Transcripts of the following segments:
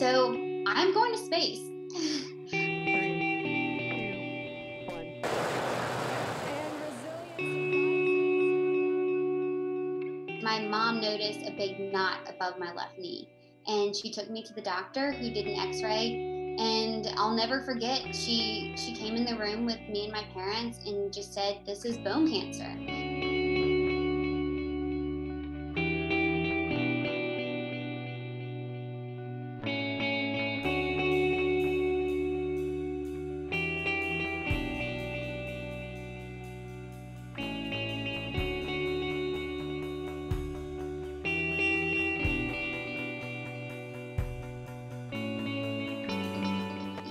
So I'm going to space. my mom noticed a big knot above my left knee and she took me to the doctor who did an x-ray and I'll never forget she she came in the room with me and my parents and just said this is bone cancer.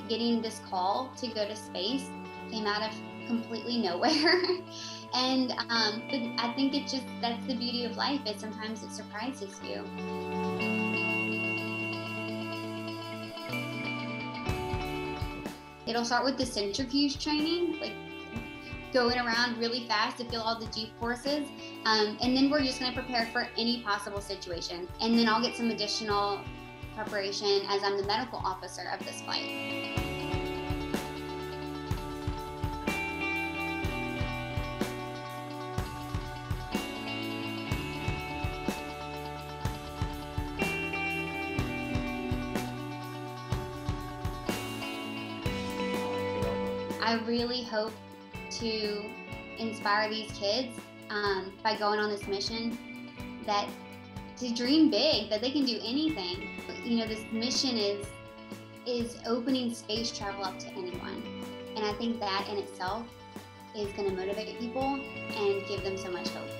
Getting this call to go to space came out of completely nowhere. and um, but I think it just that's the beauty of life is sometimes it surprises you. It'll start with the centrifuge training, like going around really fast to feel all the G forces. Um, and then we're just going to prepare for any possible situation. And then I'll get some additional preparation as I'm the medical officer of this flight. I really hope to inspire these kids um, by going on this mission that to dream big, that they can do anything. You know, this mission is is opening space travel up to anyone, and I think that in itself is going to motivate people and give them so much hope.